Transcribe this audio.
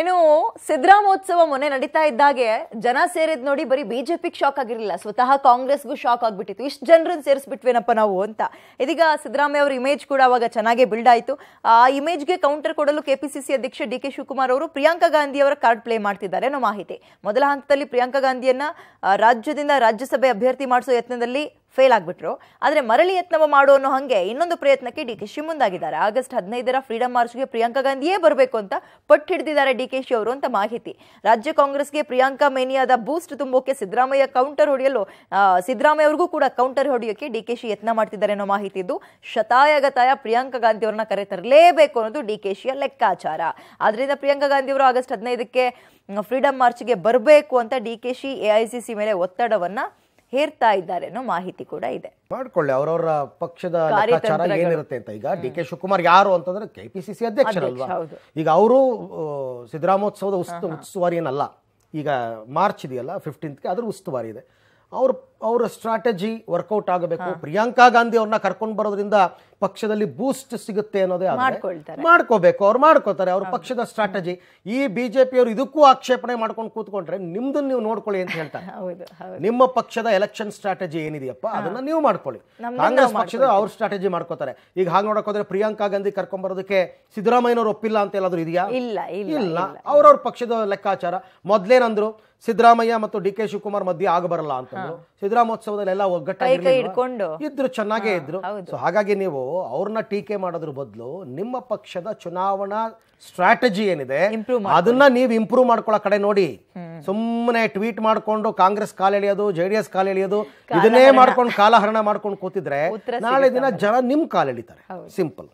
ಇನ್ನು ಸಿದ್ದರಾಮೋತ್ಸವ ಮೊನ್ನೆ ನಡೀತಾ ಇದ್ದಾಗೆ ಜನ ಸೇರಿದ್ ನೋಡಿ ಬರೀ ಬಿಜೆಪಿಗೆ ಶಾಕ್ ಆಗಿರಲಿಲ್ಲ. ಸ್ವತಃ ಕಾಂಗ್ರೆಸ್ಗೂ ಶಾಕ್ ಆಗಿಬಿಟ್ಟಿತ್ತು. ಇಷ್ಟು ಜನರನ್ನ ಸೇರಿಸ್ಬಿಟ್ವೇನಪ್ಪ ನಾವು ಅಂತ. ಇದೀಗ ಸಿದ್ದರಾಮಯ್ಯ ಅವರ ಇಮೇಜ್ ಕೂಡ ಅವಾಗ ಚೆನ್ನಾಗಿ ಬಿಲ್ಡ್ ಆಯಿತು. ಆ ಇಮೇಜ್ಗೆ ಕೌಂಟರ್ ಕೊಡಲು ಕೆಪಿಸಿಸಿ ಅಧ್ಯಕ್ಷ ಡಿ ಕೆ ಶಿವಕುಮಾರ್ ಅವರು ಪ್ರಿಯಾಂಕಾ ಗಾಂಧಿ ಅವರ ಕಾರ್ಡ್ ಪ್ಲೇ ಮಾಡ್ತಿದ್ದಾರೆ ಅನ್ನೋ ಮಾಹಿತಿ. ಮೊದಲ ಹಂತದಲ್ಲಿ ಪ್ರಿಯಾಂಕಾ ಗಾಂಧಿಯನ್ನ ರಾಜ್ಯದಿಂದ ರಾಜ್ಯಸಭೆ ಅಭ್ಯರ್ಥಿ ಮಾಡಿಸೋ ಯತ್ನದಲ್ಲಿ ಫೇಲ್ ಆಗಿಬಿಟ್ರು. ಆದರೆ ಮರಳಿ ಯತ್ನವ ಮಾಡೋ ಅನ್ನೋ ಹಾಗೆ ಇನ್ನೊಂದು ಪ್ರಯತ್ನಕ್ಕೆ ಡಿ ಕೆ ಶಿ ಮುಂದಾಗಿದ್ದಾರೆ. ಆಗಸ್ಟ್ ಹದಿನೈದರ ಫ್ರೀಡಂ ಮಾರ್ಚ್ಗೆ ಪ್ರಿಯಾಂಕಾ ಗಾಂಧಿಯೇ ಬರಬೇಕು ಅಂತ ಪಟ್ಟು ಹಿಡಿದಿದ್ದಾರೆ ಡಿ ಕೆ ಶಿ ಅವರು ಅಂತ ಮಾಹಿತಿ. ರಾಜ್ಯ ಕಾಂಗ್ರೆಸ್ಗೆ ಪ್ರಿಯಾಂಕಾ ಮೇನಿಯಾದ ಬೂಸ್ಟ್ ತುಂಬೋಕೆ ಸಿದ್ದರಾಮಯ್ಯ ಕೌಂಟರ್ ಹೊಡೆಯಲು ಸಿದ್ದರಾಮಯ್ಯ ಅವ್ರಿಗೂ ಕೂಡ ಕೌಂಟರ್ ಹೊಡೆಯೋಕೆ ಡಿ ಕೆ ಶಿ ಯತ್ನ ಮಾಡ್ತಿದ್ದಾರೆ ಅನ್ನೋ ಮಾಹಿತಿ ಇದ್ದು ಶತಾಯಗತಾಯ ಪ್ರಿಯಾಂಕಾ ಗಾಂಧಿ ಅವರನ್ನ ಕರೆ ತರಲೇಬೇಕು ಅನ್ನೋದು ಡಿ ಕೆ ಶಿಯ ಲೆಕ್ಕಾಚಾರ. ಆದ್ರಿಂದ ಪ್ರಿಯಾಂಕಾ ಗಾಂಧಿ ಅವರು ಆಗಸ್ಟ್ ಹದಿನೈದಕ್ಕೆ ಫ್ರೀಡಂ ಮಾರ್ಚ್ಗೆ ಬರಬೇಕು ಅಂತ ಡಿ ಕೆ ಶಿ ಎಐಸಿಸಿ ಮೇಲೆ ಒತ್ತಡವನ್ನ ಹೇರ್ತಾ ಇದ್ದಾರೆ ಅನ್ನೋ ಮಾಹಿತಿ ಕೂಡ ಇದೆ. ಮಾಡ್ಕೊಳ್ಳಿ ಅವರವರ ಪಕ್ಷದ ಏನಿರುತ್ತೆ ಅಂತ. ಈಗ ಡಿ ಕೆ ಶಿವಕುಮಾರ್ ಯಾರು ಅಂತಂದ್ರೆ ಕೆಪಿಸಿಸಿ ಅಧ್ಯಕ್ಷರಲ್ವಾ. ಈಗ ಅವರು ಸಿದ್ದರಾಮೋತ್ಸವದ ಉಸ್ತು ಉಸ್ತುವಾರಿ ಏನಲ್ಲ ಈಗ ಮಾರ್ಚ್ ಇದೆಯಲ್ಲ ಫಿಫ್ಟೀನ್ತ್ಗೆ ಅದ್ರ ಉಸ್ತುವಾರಿ ಇದೆ. ಅವ್ರ ಅವರ ಸ್ಟ್ರಾಟಜಿ ವರ್ಕೌಟ್ ಆಗಬೇಕು. ಪ್ರಿಯಾಂಕಾ ಗಾಂಧಿ ಅವ್ರನ್ನ ಕರ್ಕೊಂಡು ಬರೋದ್ರಿಂದ ಪಕ್ಷದಲ್ಲಿ ಬೂಸ್ಟ್ ಸಿಗುತ್ತೆ ಅನ್ನೋದೇ. ಮಾಡ್ಕೋಬೇಕು ಅವ್ರು ಮಾಡ್ಕೋತಾರೆ ಅವ್ರ ಪಕ್ಷದ ಸ್ಟ್ರಾಟಜಿ ಈ ಬಿಜೆಪಿ ಅವರು ಇದಕ್ಕೂ ಆಕ್ಷೇಪಣೆ ಮಾಡ್ಕೊಂಡು ಕೂತ್ಕೊಂಡ್ರೆ ನಿಮ್ದನ್ನ ನೀವು ನೋಡ್ಕೊಳ್ಳಿ ಅಂತ ಹೇಳ್ತಾರೆ. ನಿಮ್ಮ ಪಕ್ಷದ ಎಲೆಕ್ಷನ್ ಸ್ಟ್ರಾಟಜಿ ಏನಿದೆಯಪ್ಪ? ಅದನ್ನ ನೀವು ಮಾಡ್ಕೊಳ್ಳಿ. ಕಾಂಗ್ರೆಸ್ ಪಕ್ಷದ ಅವ್ರ ಸ್ಟ್ರಾಟಜಿ ಮಾಡ್ಕೋತಾರೆ. ಈಗ ಹಾಗೆ ನೋಡಕ್ ಹೋದ್ರೆ ಪ್ರಿಯಾಂಕಾ ಗಾಂಧಿ ಕರ್ಕೊಂಡ್ ಬರೋದಕ್ಕೆ ಸಿದ್ದರಾಮಯ್ಯನವ್ರು ಒಪ್ಪಿಲ್ಲ ಅಂತ ಎಲ್ಲಾದ್ರೂ ಇದೆಯಾ? ಇಲ್ಲ ಇಲ್ಲ ಇಲ್ಲ. ಅವ್ರವ್ರ ಪಕ್ಷದ ಲೆಕ್ಕಾಚಾರ ಮೊದ್ಲೇನಂದ್ರು ಸಿದ್ದರಾಮಯ್ಯ ಮತ್ತು ಡಿ ಕೆ ಶಿವಕುಮಾರ್ ಮಧ್ಯೆ ಆಗಬರಲ್ಲ ಅಂತಂದ್ರು. ಸಿದ್ದರಾಮೋತ್ಸವದಲ್ಲಿ ಮಹೋತ್ಸವದಲ್ಲೆಲ್ಲ ಒಗ್ಗಟ್ಟಾಗಿ ಇದ್ರು ಚೆನ್ನಾಗೇ ಇದ್ರು. ಸೊ ಹಾಗಾಗಿ ನೀವು ಅವ್ರನ್ನ ಟೀಕೆ ಮಾಡೋದ್ರ ಬದಲು ನಿಮ್ಮ ಪಕ್ಷದ ಚುನಾವಣಾ ಸ್ಟ್ರಾಟಜಿ ಏನಿದೆ ಅದನ್ನ ನೀವು ಇಂಪ್ರೂವ್ ಮಾಡ್ಕೊಳ್ಳೋ ಕಡೆ ನೋಡಿ. ಸುಮ್ಮನೆ ಟ್ವೀಟ್ ಮಾಡ್ಕೊಂಡು ಕಾಂಗ್ರೆಸ್ ಕಾಲ್ ಎಳೆಯೋದು ಜೆ ಡಿ ಎಸ್ ಕಾಲ್ ಎಳೆಯೋದು ಇದನ್ನೇ ಮಾಡ್ಕೊಂಡು ಕಾಲಹರಣ ಮಾಡ್ಕೊಂಡು ಕೂತಿದ್ರೆ ನಾಳೆ ದಿನ ಜನ ನಿಮ್ ಕಾಲ್ ಎಳಿತಾರೆ. ಸಿಂಪಲ್